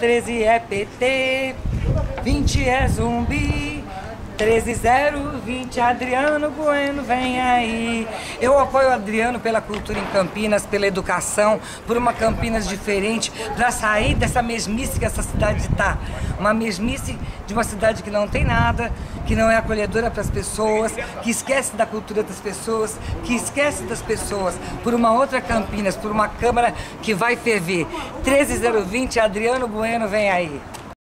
13 é PT, 20 é zumbi. 13020 Adriano Bueno vem aí. Eu apoio o Adriano pela cultura em Campinas, pela educação, por uma Campinas diferente, para sair dessa mesmice que essa cidade está. Uma mesmice de uma cidade que não tem nada, que não é acolhedora para as pessoas, que esquece da cultura das pessoas, que esquece das pessoas por uma outra Campinas, por uma Câmara que vai ferver. 13020 Adriano Bueno vem aí.